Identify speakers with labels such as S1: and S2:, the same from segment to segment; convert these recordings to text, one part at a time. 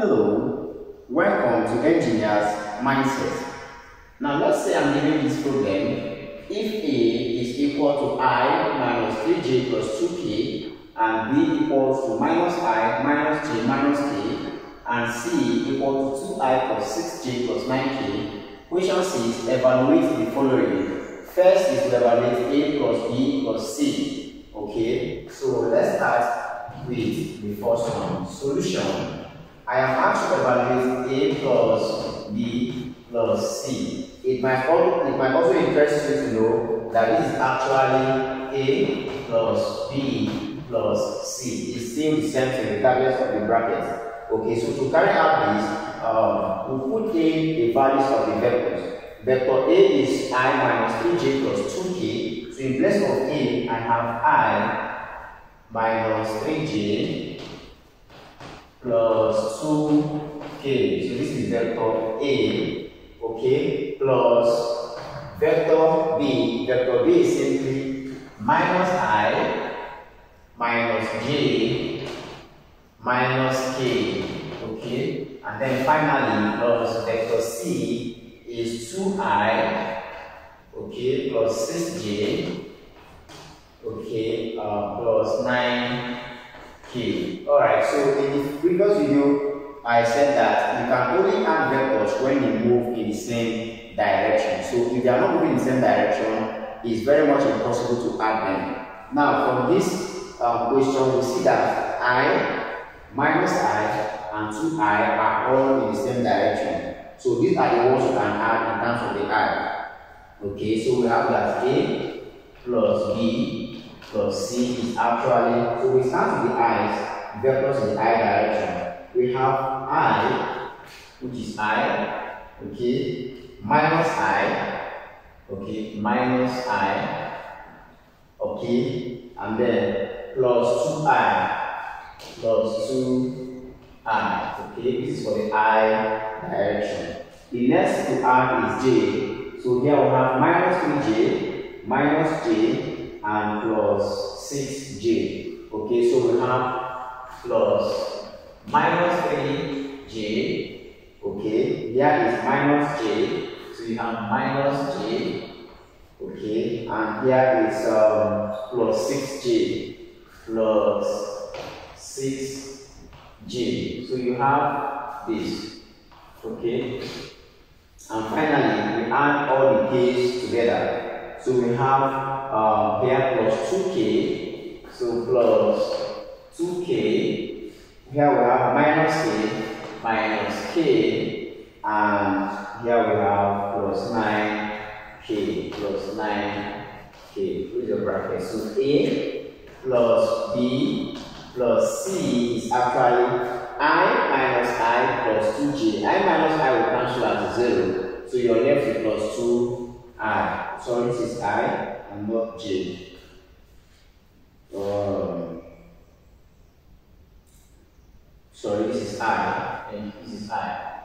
S1: Hello, welcome to Engineer's Mindset. Now let's say I'm giving this problem. If A is equal to I minus 3j plus 2k and B equals to minus I minus j minus k and C equal to 2i plus 6j plus 9k, question 6 evaluate the following. First is to evaluate A plus B plus C. Okay, so let's start with the first one. Solution I am asked to evaluate A plus B plus C. It might, also, it might also interest you to know that this is actually A plus B plus C. It's still the same thing regardless of the brackets. Okay, so to carry out this, um, we put in the values of the vectors. Vector A is i minus 3j plus 2k. So in place of A, I have i minus 3j plus 2k. So this is vector A, okay, plus vector B. Vector B is simply minus i minus j minus k, okay, and then finally plus vector C is 2i, okay, plus 6j, okay, uh, plus 9 Okay, alright, so in the previous video, I said that you can only add vectors when you move in the same direction. So if they are not moving in the same direction, it's very much impossible to add them. Now, from this um, question, we see that i minus i and 2i are all in the same direction. So these are the ones you can add in terms of the i. Okay, so we have that a plus b plus C is actually, so we start with the i's, vectors in the i direction. We have i, which is i, okay, minus i, okay, minus i, okay, and then plus 2i, plus 2i, okay, this is for the i direction. The next to add is j, so here we have minus 3j, minus j, and plus 6j. Okay, so we have plus minus 3j. Okay, here is minus j. So you have minus j. Okay, and here is um, plus 6j plus 6j. So you have this. Okay, and finally we add all the k's together. So we have uh, here plus 2k, so plus 2k, here we have minus k, minus k, and here we have plus 9k, plus 9k, with your bracket. So A plus B plus C is actually i minus i plus 2j. i minus i will cancel as 0, so you're left with plus 2i. So this is I and not. Um, sorry, this is I and this is I.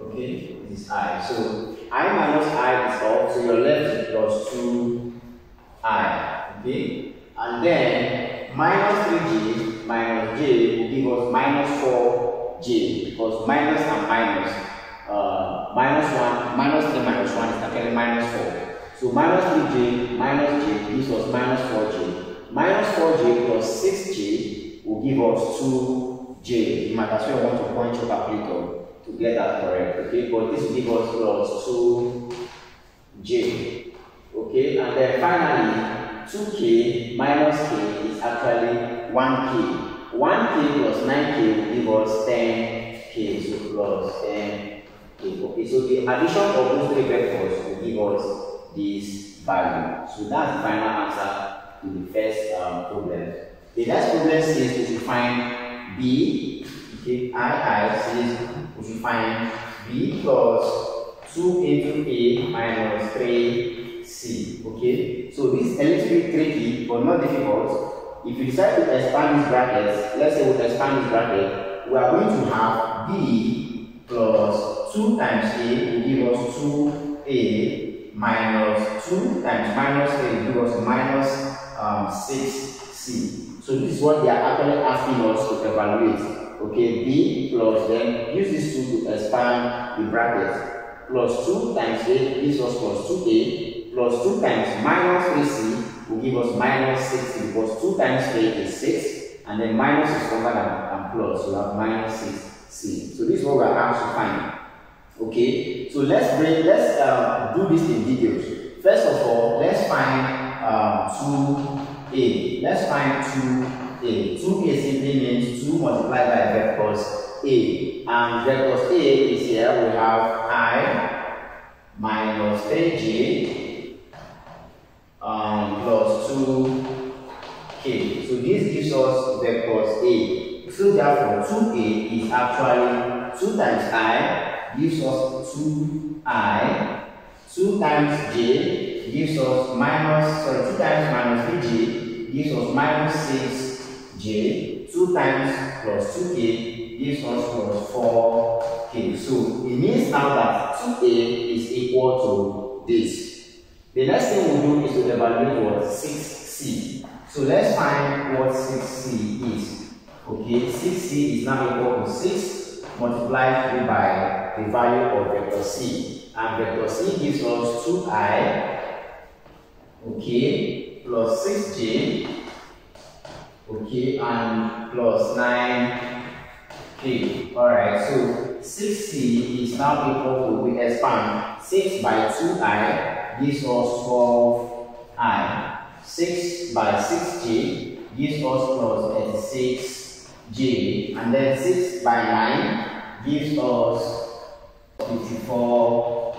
S1: Okay, this is I. So I minus I is off, so you're left plus 2I. Okay, and then minus 3J minus J will give us minus 4J because minus and minus. Uh, minus 1, minus 3 minus 1 is actually minus 4. So minus 3j minus j gives us minus 4j. Minus 4j plus 6j will give us 2j. You might as well want to point your calculator to get that correct. Okay, but this will give us plus 2j. Okay, and then finally 2k minus k is actually 1k. 1k plus 9k will give us 10k, so plus 10k. Okay, so the addition of those three vectors will give us this value. So that's the final answer to the first um, problem. The next problem says we should find B. Okay, I, I says we should find B plus 2 into A minus 3C. Okay, so this is a little bit tricky but not difficult. If you decide to expand this bracket, let's say we expand this bracket, we are going to have B plus 2 times A will give us 2A minus 2 times minus 3 give us minus um, 6c. So this is what they are actually asking us to evaluate. okay, b plus, then use this 2 to expand the bracket. Plus 2 times a gives us plus 2a, plus 2 times minus 3c will give us minus 6 because 2 times 3 is 6, and then minus is stronger than, plus, so we have minus 6c. So this is what we are asked to find. Okay, so let's bring, let's uh, do this in details. First of all, let's find um, 2a. Let's find 2a. 2a simply means 2 multiplied by vectors a. And vectors a is here, we have i minus 3j um, plus 2k. So this gives us vectors a. So therefore, 2a is actually 2 times i gives us 2i. 2 times j gives us minus, sorry, 2 times minus 3j gives us minus 6j. 2 times plus 2k gives us plus 4k. So it means now that 2a is equal to this. The next thing we'll do is to evaluate what 6c. So let's find what 6c is. Okay, 6c is now equal to 6 multiplied 3 by the value of vector c. And vector c gives us 2i, okay, plus 6j, okay, and plus 9k. Alright, so 6c is now equal to, we expand 6 by 2i gives us 12i. 6 by 6j gives us plus 36j. And then 6 by 9 gives us 54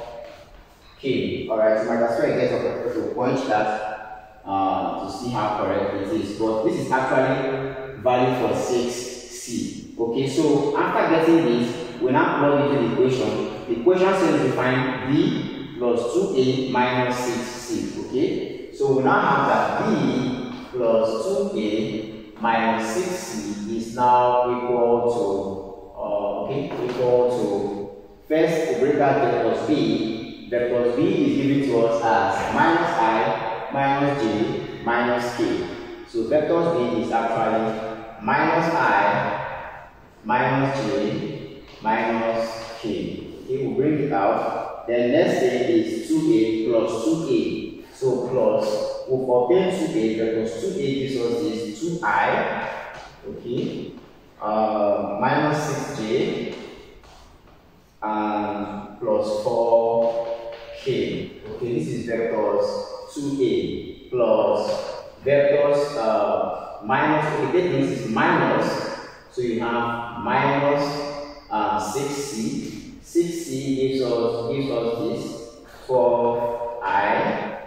S1: k. Alright, so my as well get to point that uh, to see how correct it is. But this is actually value for 6c. Okay, so after getting this, we now plug into the equation. The equation says to find b plus 2a minus 6c. Okay, so we now have that b plus 2a minus 6c is now equal to uh, okay equal to First, to break out vectors b, vectors b is given to us as minus i, minus j, minus k. So vectors b is actually minus i, minus j, minus k. Okay, we'll bring it out. Then next thing is 2a plus 2a. So plus, we'll obtain 2a because 2a gives us this 2i, okay, uh, minus 6j, and plus 4k. Okay, this is vectors 2a plus vectors uh, minus, okay, this is minus, so you have minus uh, 6c. 6c gives us, gives us this 4i,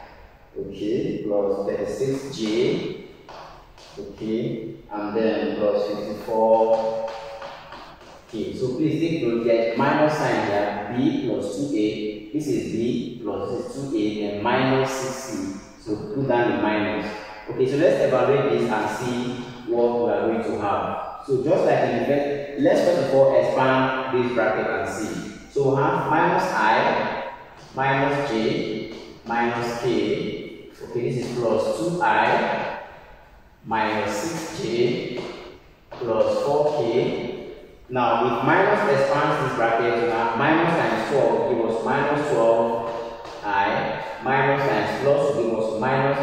S1: okay, plus 36j, okay, and then plus 54 Okay, so please take note that minus sign here, b plus 2a, this is b plus this is 2a, then minus 6c. So put down the minus. Okay, so let's evaluate this and see what we are going to have. So just like in the let's first of all expand this bracket and see. So we have minus i, minus j, minus k. Okay, this is plus 2i, minus 6j, plus 4k, now, if minus expands this bracket, we have minus times 12 give us minus 12i, minus times plus give us minus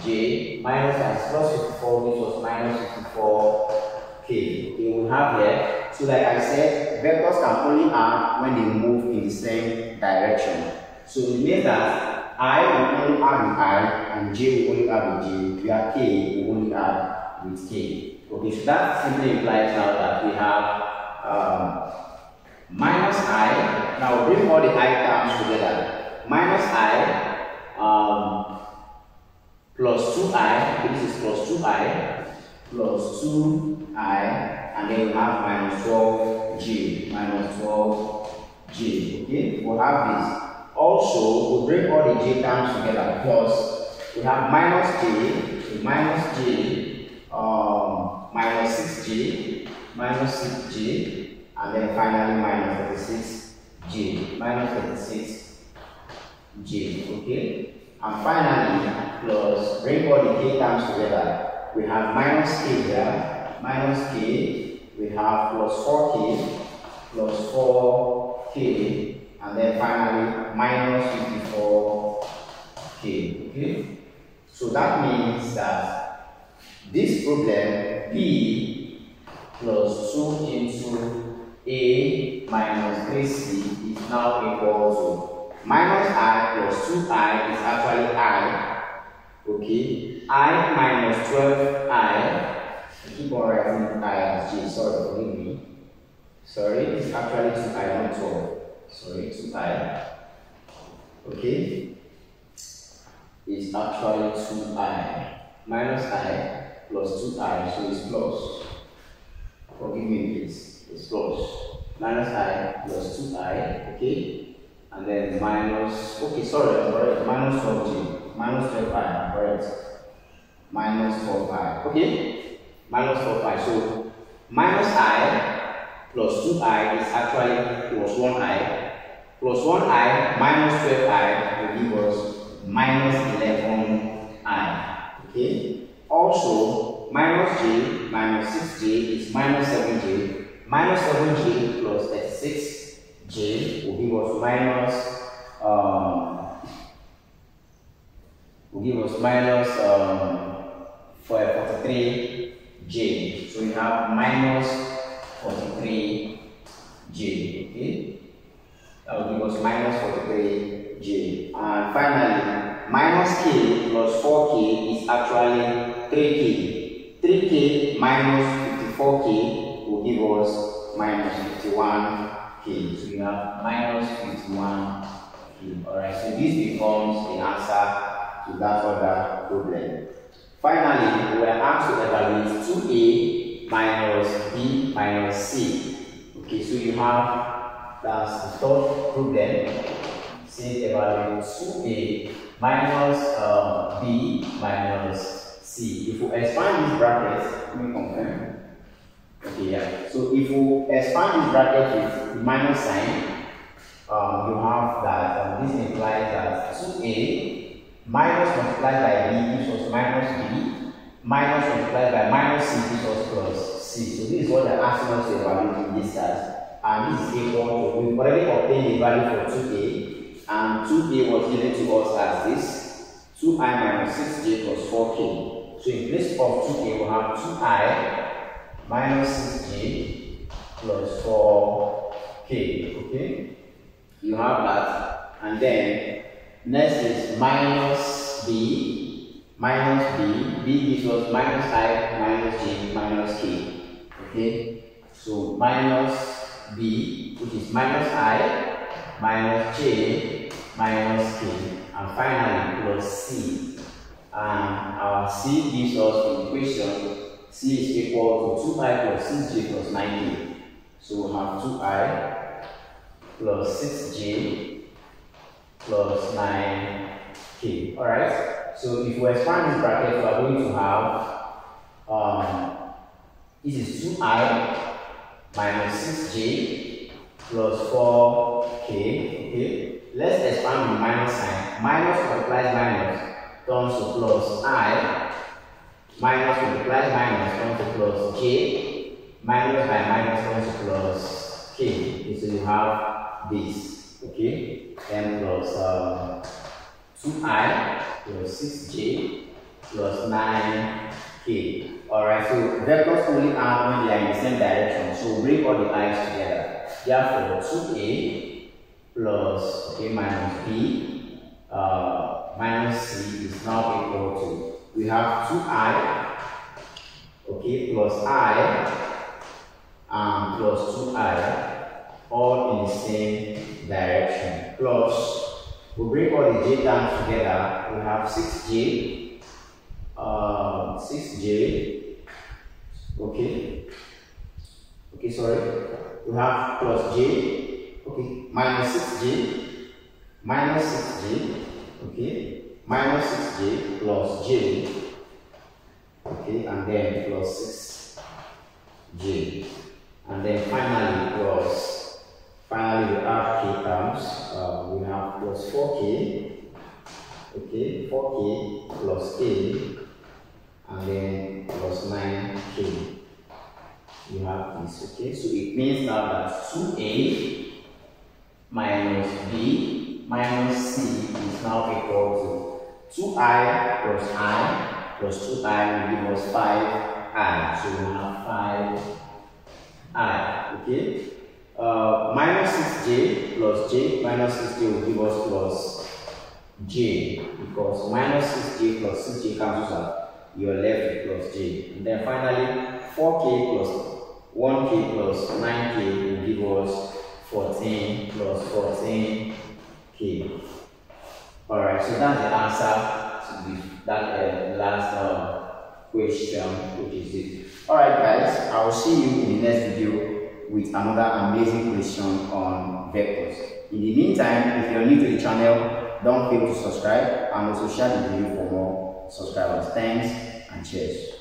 S1: 36j, minus times plus 54 gives us minus 54k. Okay, we have here, so like I said, vectors can only add when they move in the same direction. So it means that i will only add with i and j will only add with j, where k will only add with k. Okay, so that simply implies now that we have um, minus i. Now bring all the i terms together. Minus i um, plus 2i, this is plus 2i, plus 2i, and then we have minus 12j, minus 12j. Okay, we'll have this. Also, we'll bring all the j terms together, plus we have minus j, so minus j, um, minus 6j, minus 6j, and then finally minus 36g minus 36g okay? And finally, plus, bring all the k terms together. We have minus k here, minus k, we have plus 4k plus 4k and then finally minus 54k. Okay? So that means that this problem b plus 2 into a minus 3c is now equal to minus i plus 2i is actually i. Okay? i minus 12i. I keep on writing i as j. Sorry, forgive me. Sorry, it's actually 2i, not 12. Sorry, 2i. Okay? It's actually 2i minus i plus 2i, so it's plus. Forgive me, please. It's plus. Minus i plus 2i, okay? And then minus, okay, sorry, I'm correct. Minus 12j. Minus 12i, correct. Minus 12i, okay? Minus 4i. So, minus i plus 2i is actually plus 1i. Plus 1i minus 12i will give us minus 11i. Okay? Also, minus j minus 6j is minus 7j. Minus 7j plus 36j will give us minus um, will give us minus um, 43j. So we have minus 43 J. Okay? That will give us minus 43 J. And finally, minus K plus 4K is actually 3K. 3K minus 54K will give us minus 51K. So we have minus 51K. Alright, so this becomes the answer to that other problem. Finally, we are asked to evaluate 2A minus B minus C. Okay, so you have that's the third problem. Say evaluate 2A minus uh, B minus C. If you expand this bracket, let me confirm. Okay, yeah. So if you expand this bracket with the minus sign, um, you have that um, this implies that 2A minus multiplied by B gives us minus B minus multiplied by minus c gives us plus c. So this is what they're asking us to evaluate in this case. And this is equal to, we've already obtained the value for 2a, and 2a was given to us as this, 2i minus 6j plus 4k. So in place of 2k, we have 2i minus 6j plus 4k, okay? You have that. And then, next is minus b minus b, b gives us minus i minus j minus k. Okay, so minus b, which is minus i minus j minus k, and finally plus c. And our c gives us the equation c is equal to 2i plus 6j plus 9k. So we have 2i plus 6j plus 9k. Alright? So if we expand this bracket, we are going to have um, this is 2i minus 6j plus 4k. Okay, let's expand the minus sign. Minus multiplies minus to plus i. Minus multiplies minus to plus j. Minus by minus to plus k. So you have this. Okay, and plus um, 2i plus 6j plus 9k. Alright, so vectors only are when they are in the same direction. So bring all the i's together. Therefore, 2a plus a minus b uh, minus c is now equal to, we have 2i, okay, plus i and plus 2i, all in the same direction, plus we bring all the j terms together. We have 6j, uh, 6j, okay, okay, sorry. We have plus j, okay, minus 6j, minus 6j, okay, minus 6j plus j, okay, and then plus 6j, and then finally plus Finally, we have k terms. Uh, we have plus 4k, okay, 4k plus k, and then plus 9k. You have this okay, so it means now that 2a minus b minus c is now equal to 2i plus i plus 2i will give us 5i. So we have 5i. Okay? Uh, minus 6j plus j minus 6j will give us plus j because minus 6j plus 6j cancels out. You're left with plus j. And then finally, 4k plus 1k plus 9k will give us 14 plus 14k. Alright, so that's the answer to the, that uh, last uh, question, which is it. Alright guys, I will see you in the next video with another amazing question on vectors. In the meantime, if you're new to the channel, don't fail to subscribe and also share the video for more subscribers. Thanks and cheers.